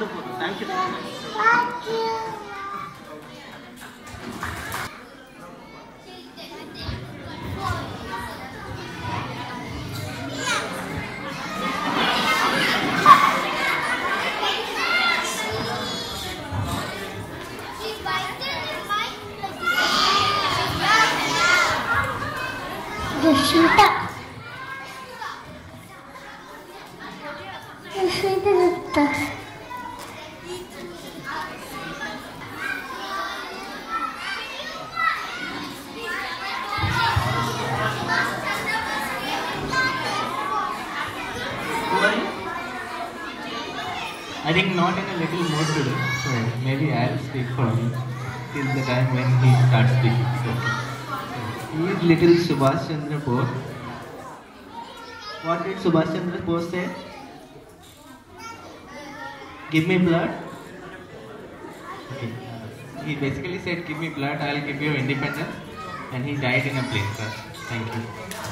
wonderful. Thank you so much. Thank you. Shoot 忘れてだった。I think not in a little mood today, so maybe I'll speak for him till the time when he starts speaking. So, he is little Subhash Chandra Bose. What did Subhash Chandra Bose say? Give me blood. Uh, He basically said, "Give me blood, I'll give you independence," and he died in a plane crash. Thank you.